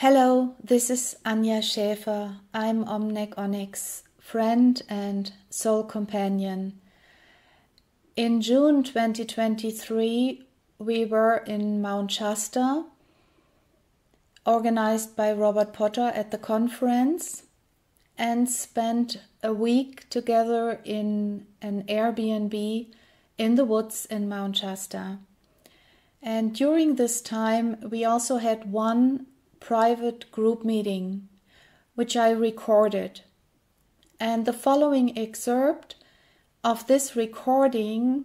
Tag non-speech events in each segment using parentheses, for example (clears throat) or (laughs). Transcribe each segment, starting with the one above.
Hello, this is Anja Schäfer. I'm Omnec Onec's, friend and soul companion. In June 2023, we were in Mount Shasta, organized by Robert Potter at the conference, and spent a week together in an Airbnb in the woods in Mount Shasta. And during this time, we also had one private group meeting, which I recorded. And the following excerpt of this recording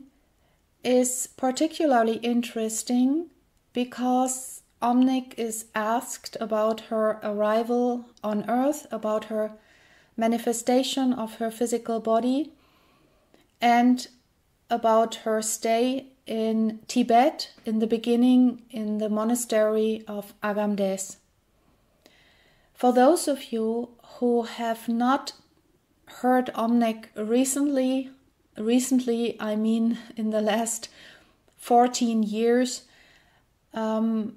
is particularly interesting because Omnec is asked about her arrival on Earth, about her manifestation of her physical body, and about her stay in Tibet in the beginning in the monastery of Agam Des. For those of you who have not heard Omnec recently, recently I mean in the last 14 years, um,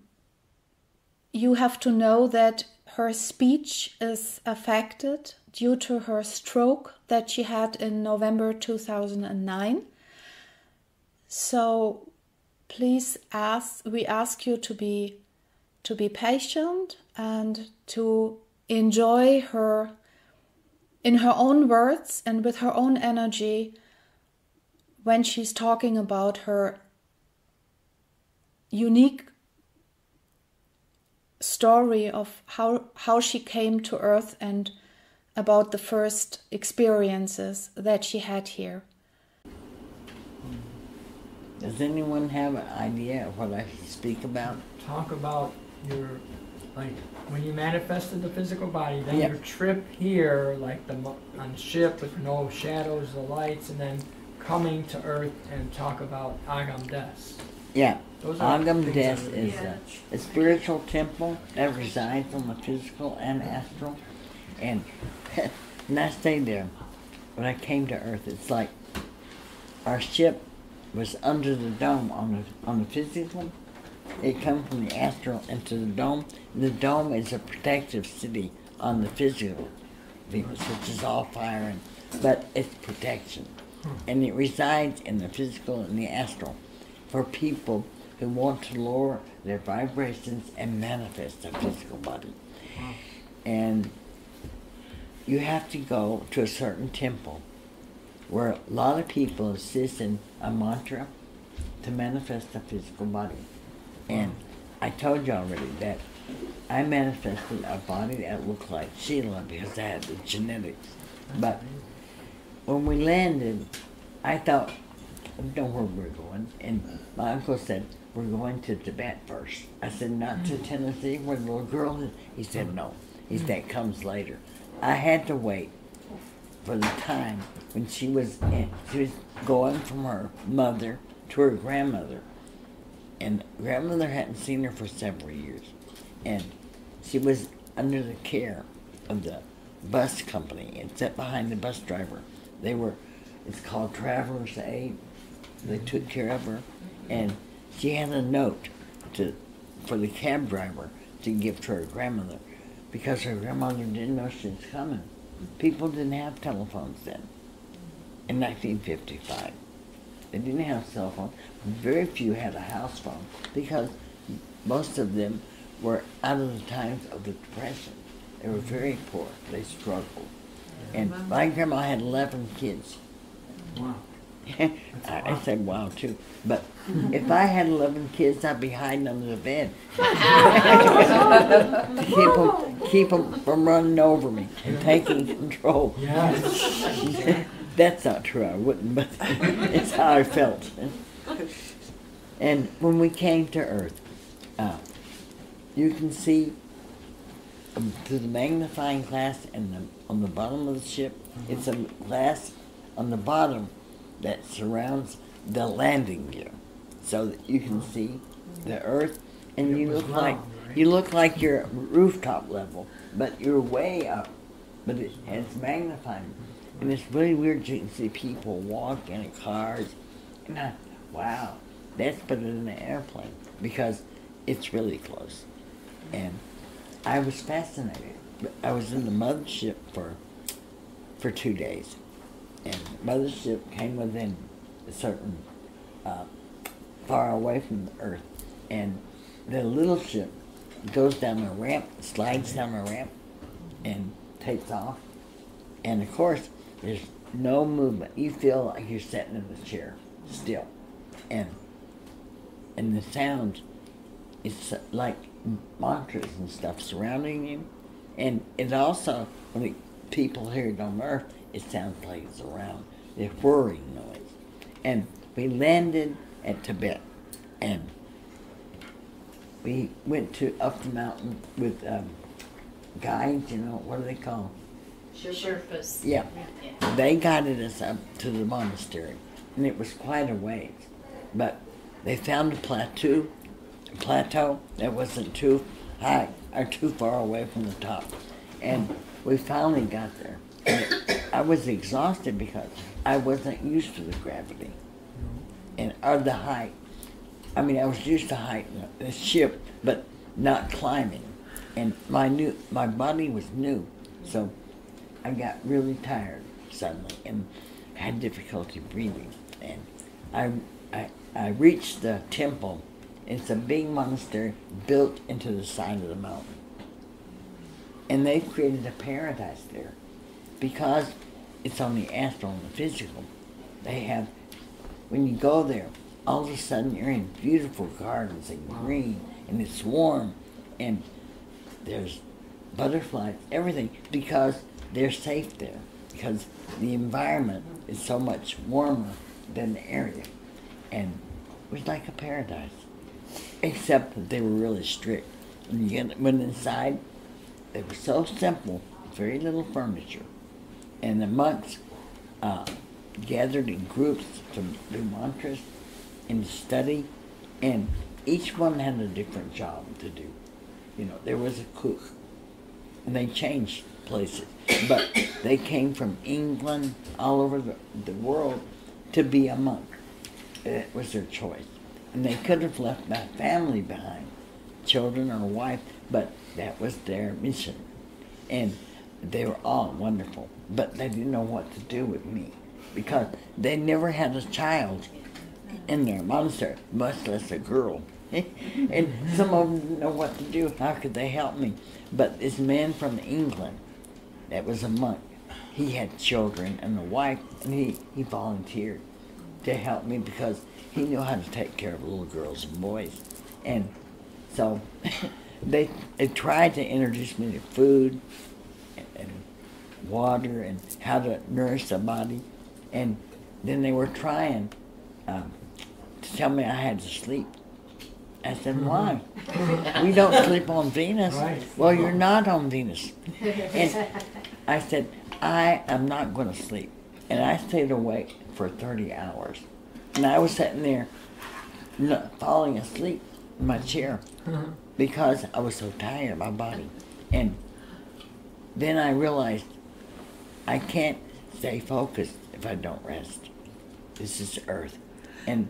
you have to know that her speech is affected due to her stroke that she had in November 2009. So please ask we ask you to be to be patient and to enjoy her in her own words and with her own energy when she's talking about her unique story of how how she came to earth and about the first experiences that she had here. Does anyone have an idea of what I speak about? Talk about your, like, when you manifested the physical body, then Yeah. your trip here, like the on ship with no shadows, the lights, and then coming to Earth and talk about Agam Des. Yeah, Those are Agam Des is a, a spiritual temple that resides on the physical and astral. And (laughs) when I stayed there, when I came to Earth, it's like our ship was under the dome on the on the physical. It come from the astral into the dome. The dome is a protective city on the physical, which is all fire, and, but it's protection, hmm. and it resides in the physical and the astral for people who want to lower their vibrations and manifest a physical body. Hmm. And you have to go to a certain temple where a lot of people assist in a mantra to manifest a physical body. And I told you already that I manifested a body that looked like Sheila because I had the genetics. But when we landed, I thought, I don't know where we're going. And my uncle said, we're going to Tibet first. I said, not to mm. Tennessee where the little girl is? He said, no. He mm. said, that comes later. I had to wait for the time when she was in, she was going from her mother to her grandmother, and grandmother hadn't seen her for several years, and she was under the care of the bus company and sat behind the bus driver. They were, it's called Travelers Aid. They took care of her, and she had a note to for the cab driver to give to her grandmother because her grandmother didn't know she was coming. People didn't have telephones then. In 1955, they didn't have cell phones. Very few had a house phone because most of them were out of the times of the Depression. They were very poor. They struggled. And my grandma had 11 kids. Wow. (laughs) I, I said wow too. But if I had 11 kids, I'd be hiding under the bed. (laughs) (laughs) to keep them, keep 'em from running over me and taking control. Yes. That's not true, I wouldn't, but (laughs) it's how I felt. And when we came to Earth, uh, you can see um, through the magnifying glass and the, on the bottom of the ship, it's a glass on the bottom that surrounds the landing gear, so that you can see the Earth, and It you look like right? you look like you're rooftop level, but you're way up, but it has magnifying. And it's really weird. to see people walking in cars. And I, wow, that's better than an airplane because it's really close. And I was fascinated. I was in the mothership for for two days, and mothership came within a certain uh, far away from the earth, and the little ship goes down a ramp, slides down a ramp, and takes off. And of course, there's no movement. You feel like you're sitting in the chair still, and and the sound, it's like mantras and stuff surrounding you, and it also when the people hear it on Earth, it sounds like it's around. The whirring noise, and we landed at Tibet, and we went to up the mountain with um, guides. You know what are they called? Sherpas. Yeah. They guided us up to the monastery, and it was quite a ways. But they found a plateau, a plateau that wasn't too high or too far away from the top, and we finally got there. It, I was exhausted because I wasn't used to the gravity and or the height. I mean, I was used to height the ship, but not climbing, and my new my body was new, so I got really tired suddenly and had difficulty breathing. And I, I, I reached the temple. It's a big monastery built into the side of the mountain. And they've created a paradise there because it's on the astral and the physical. They have, when you go there, all of a sudden you're in beautiful gardens and green and it's warm and there's butterflies, everything, because they're safe there because the environment is so much warmer than the area. And it was like a paradise. Except that they were really strict. When you went inside, they were so simple, very little furniture. And the monks uh, gathered in groups to do mantras and study, and each one had a different job to do. You know, there was a cook, and they changed places. But they came from England, all over the, the world, to be a monk. It was their choice. And they could have left their family behind, children or wife, but that was their mission. And they were all wonderful, but they didn't know what to do with me because they never had a child in their monastery, much less a girl. (laughs) and some of them didn't know what to do. How could they help me? But this man from England that was a monk. He had children and a wife, and he, he volunteered to help me because he knew how to take care of little girls and boys. And so (laughs) they, they tried to introduce me to food and, and water and how to nourish the body. And then they were trying um, to tell me I had to sleep. I said, why? we don't sleep on Venus. Right. Well, you're not on Venus. And I said, I am not going to sleep. And I stayed awake for 30 hours. And I was sitting there not falling asleep in my chair mm-hmm. because I was so tired, of my body. And then I realized I can't stay focused if I don't rest. This is Earth. And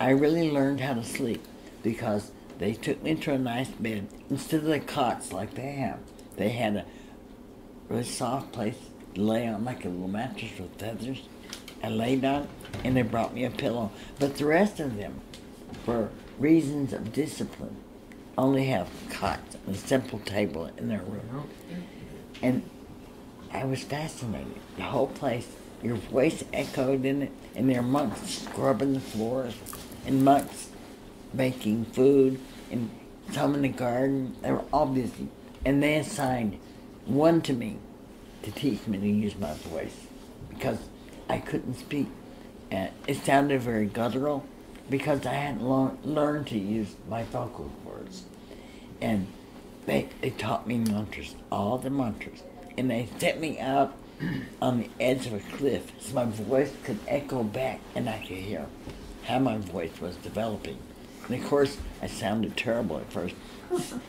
I really learned how to sleep because they took me to a nice bed instead of the cots like they have. They had a really soft place to lay on, like a little mattress with feathers. I laid on, and they brought me a pillow. But the rest of them, for reasons of discipline, only have cots and a simple table in their room. And I was fascinated. The whole place, your voice echoed in it, and there are monks scrubbing the floors, and monks making food, and some in the garden. They were all busy. And they assigned one to me to teach me to use my voice because I couldn't speak. And it sounded very guttural because I hadn't learn, learned to use my vocal cords. And they, they taught me mantras, all the mantras. And they set me up (clears throat) on the edge of a cliff so my voice could echo back and I could hear how my voice was developing. And of course, I sounded terrible at first.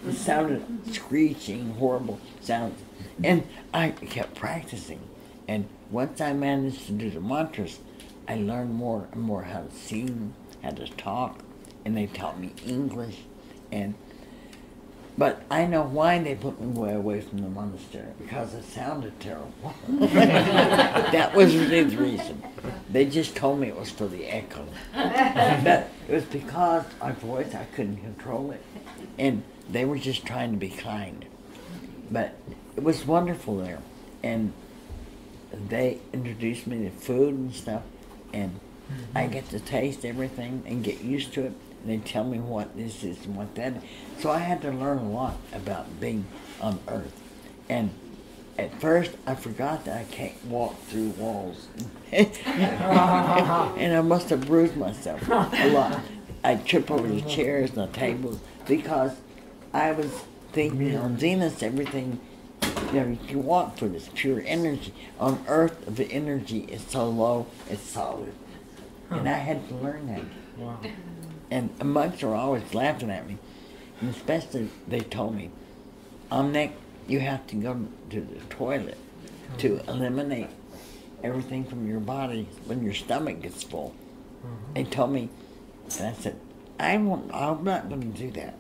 It sounded screeching, horrible sounds. And I kept practicing. And once I managed to do the mantras, I learned more and more how to sing, how to talk, and they taught me English. And But I know why they put me way away from the monastery because it sounded terrible. (laughs) that was the reason. They just told me it was for the echo. but it was because my voice, I couldn't control it. And they were just trying to be kind. But it was wonderful there. And they introduced me to food and stuff. And I mm-hmm. get to taste everything and get used to it. And they tell me what this is and what that is. So I had to learn a lot about being on Earth. And at first, I forgot that I can't walk through walls. (laughs) and I must have bruised myself a lot. I trip over the chairs and the tables because I was thinking on Venus, everything, you know, you can walk through this pure energy. On Earth, the energy is so low, it's solid. And I had to learn that. Wow. And monks are always laughing at me. And especially, they told me, Omnec, you have to go to the toilet to eliminate everything from your body when your stomach gets full. Mm-hmm. They told me, and I said, I won't, I'm not going to do that.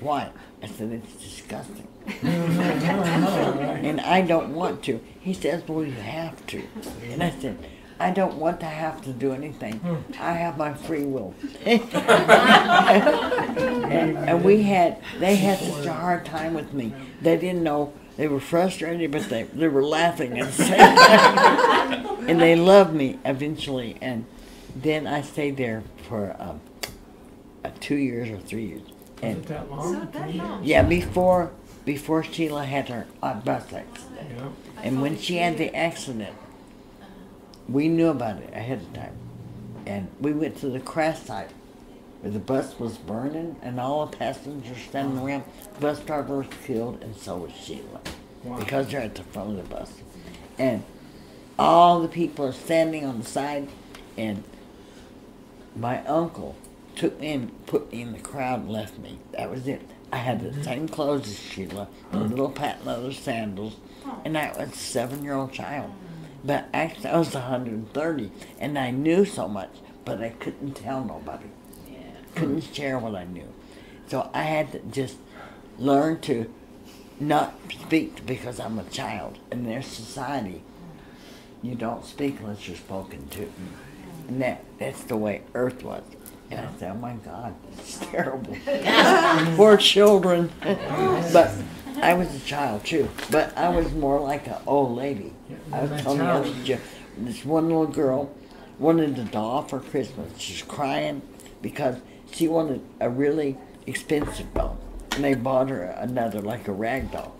Why? I said, it's disgusting. (laughs) (laughs) and I don't want to. He says, well, you have to. And I said, I don't want to have to do anything. I have my free will. and, (laughs) and we had, they had such a hard time with me. They didn't know, they were frustrated, but they, they were laughing at the same time. and they loved me eventually. And then I stayed there for um, uh, two years or three years. Was And it that long? yeah, before before Sheila had her uh, bus accident. Yeah. And when she had the accident, we knew about it ahead of time. And we went to the crash site where the bus was burning and all the passengers standing oh. around. The bus driver was killed and so was Sheila. Wow. Because they're at the front of the bus. And all the people are standing on the side and my uncle took me and put me in the crowd and left me. That was it. I had the mm-hmm. same clothes as Sheila, the mm-hmm. little patent leather sandals, oh. and I was a seven year old child. But actually, I was 130, and I knew so much, but I couldn't tell nobody. Couldn't share what I knew. So I had to just learn to not speak because I'm a child. In their society, you don't speak unless you're spoken to. And that, that's the way Earth was. And I said, oh my God, it's (laughs) terrible. (laughs) Poor children. (laughs) but I was a child too. But I was more like an old lady. I was telling jo- this one little girl wanted a doll for Christmas. She's crying because she wanted a really expensive doll. And they bought her another, like a rag doll.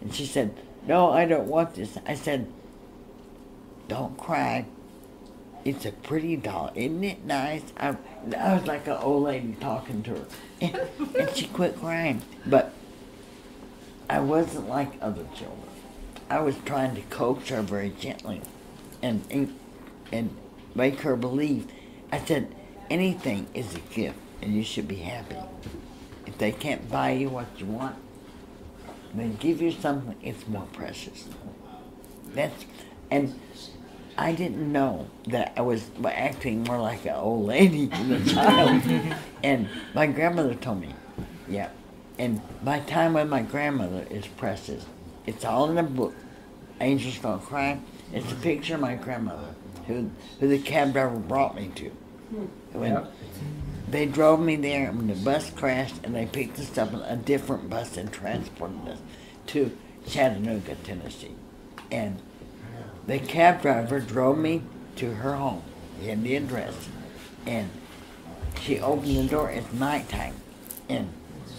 And she said, no, I don't want this. I said, don't cry. It's a pretty doll, isn't it nice? I, I was like an old lady talking to her. And, (laughs) and she quit crying. But I wasn't like other children. I was trying to coax her very gently and, and, and make her believe. I said, anything is a gift and you should be happy. If they can't buy you what you want, they give you something, it's more precious. That's, and I didn't know that I was acting more like an old lady than a child. (laughs) and my grandmother told me, yeah. And my time with my grandmother is precious. It's all in the book. Angels Don't Cry. It's a picture of my grandmother, who, who the cab driver brought me to. Hmm. When Yep. they drove me there, and when the bus crashed, and they picked us up on a different bus and transported us to Chattanooga, Tennessee. And the cab driver drove me to her home. He had the address. And she opened the door. It's nighttime. And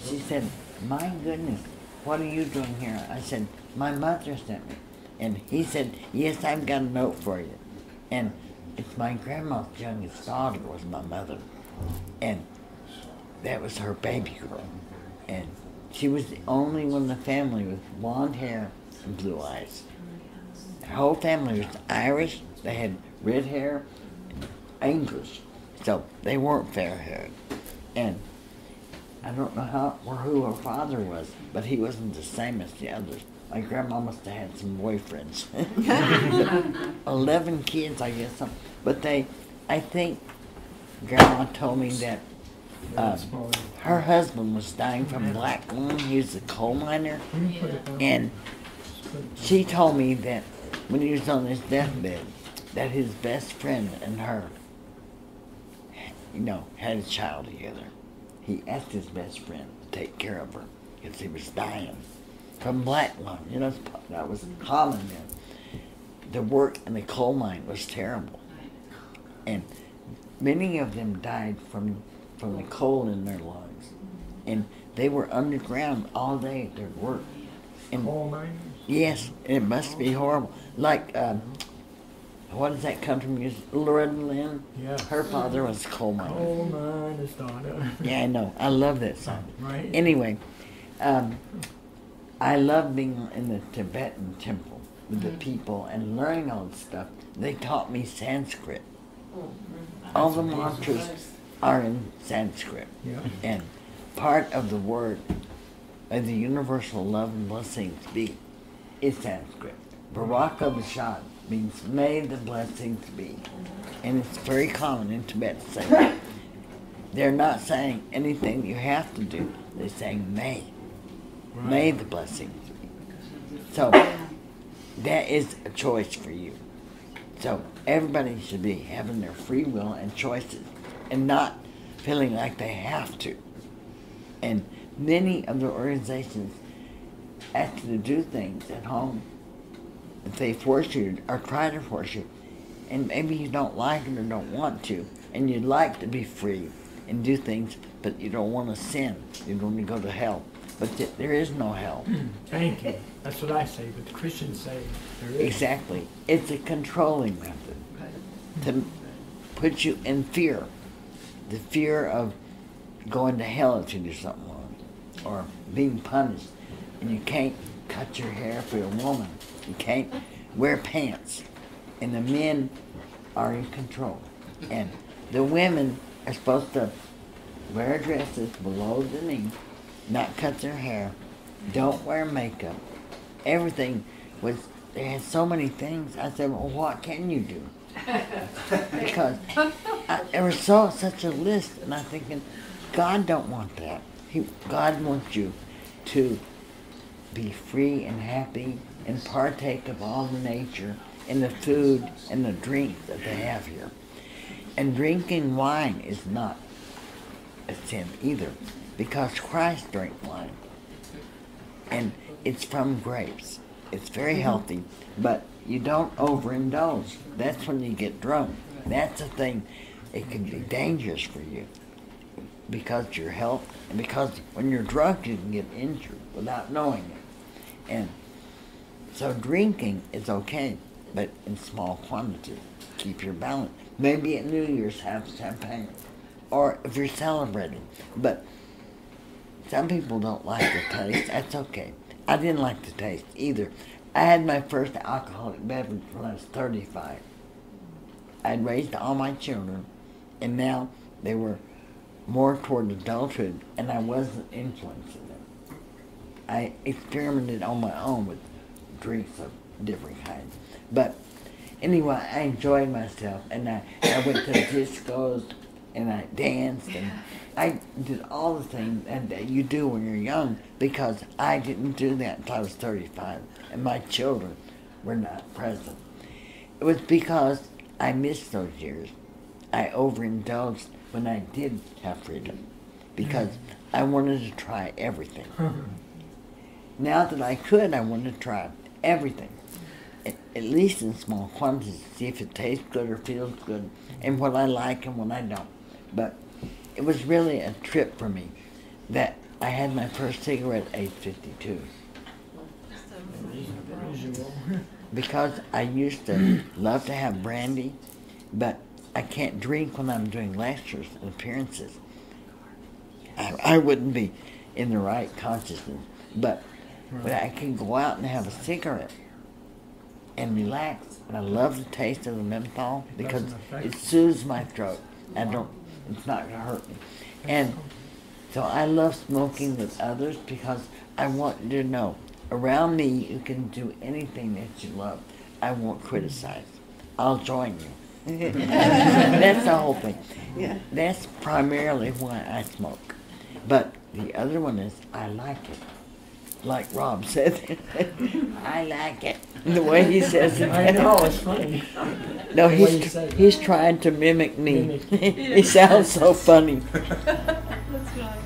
she said, My goodness, what are you doing here? I said, My mother sent me. And he said, Yes, I've got a note for you. And it's my grandma's youngest daughter was my mother. And that was her baby girl. And she was the only one in the family with blonde hair and blue eyes. The whole family was Irish. They had red hair, English. So they weren't fair haired. And I don't know how or who her father was, but he wasn't the same as the others. My grandma must have had some boyfriends. (laughs) Eleven kids, I guess. Some, but they, I think, grandma told me that Um, her husband was dying from black lung. He was a coal miner, Can you put it down? and Just put it- she told me that when he was on his deathbed, that his best friend and her, you know, had a child together. He asked his best friend to take care of her because he was dying from black lung. You know, that was common then. The work in the coal mine was terrible, and many of them died from from the coal in their lungs, and they were underground all day at their work. And Coal? Yes, it must be horrible. Like, um, what does that come from? music? Loretta Lynn? Yeah. Her father was a coal miner. Coal miner's daughter. (laughs) Yeah, I know. I love that song. Right? Anyway, um, I love being in the Tibetan temple with the people and learning all this stuff. They taught me Sanskrit. All the mantras are in Sanskrit. Yeah. And part of the word of the universal love and blessings be is Sanskrit. Baraka Bashad means may the blessings be. And it's very common in Tibet to say that. They're not saying anything you have to do. They're saying may. May the blessings be. So that is a choice for you. So everybody should be having their free will and choices and not feeling like they have to. And many of the organizations ask you to do things at home. If they force you or try to force you, and maybe you don't like it or don't want to, and you'd like to be free and do things, but you don't want to sin. You don't want to go to hell. But th- there is no hell. Hmm, thank you. That's what I say, but the Christians say there is. Exactly. It's a controlling method to put you in fear. The fear of going to hell if you do something wrong or being punished. And you can't cut your hair for a woman. You can't wear pants. And the men are in control. And the women are supposed to wear dresses below the knee, not cut their hair, don't wear makeup. Everything was, they had so many things. I said, well, what can you do? (laughs) because I, there saw such a list, and I'm thinking, God don't want that. He, God wants you to be free and happy and partake of all the nature and the food and the drink that they have here. And drinking wine is not a sin either, because Christ drank wine, and it's from grapes. It's very mm-hmm. healthy, but you don't overindulge. That's when you get drunk. That's the thing. It can be dangerous for you because your health, and because when you're drunk, you can get injured without knowing it. And so drinking is okay, but in small quantities. Keep your balance. Maybe at New Year's have champagne, or if you're celebrating. But some people don't like the taste. That's okay. I didn't like the taste either. I had my first alcoholic beverage when I was 35. I'd raised all my children, and now they were more toward adulthood, and I wasn't influencing them. I experimented on my own with drinks of different kinds. But anyway, I enjoyed myself, and I, I went to discos, and I danced, and I did all the things that, you do when you're young because I didn't do that until I was 35, and my children were not present. It was because I missed those years. I overindulged when I did have freedom because mm-hmm. I wanted to try everything. (laughs) Now that I could, I wanted to try everything, at, at least in small quantities, see if it tastes good or feels good, and what I like and what I don't. But it was really a trip for me that I had my first cigarette at age 52 because I used to love to have brandy, but I can't drink when I'm doing lectures and appearances. I, I wouldn't be in the right consciousness, but but I can go out and have a cigarette and relax. And I love the taste of the menthol because it soothes my throat. I don't. It's not gonna hurt me. And so I love smoking with others because I want you to know around me you can do anything that you love. I won't criticize. I'll join you. (laughs) That's the whole thing. Yeah. That's primarily why I smoke. But the other one is I like it. Like Rob said, (laughs) I like it. The way he says it. I know, it's funny. No, the way you he's said it. he's trying to mimic me. Mimic. (laughs) he sounds so funny. (laughs)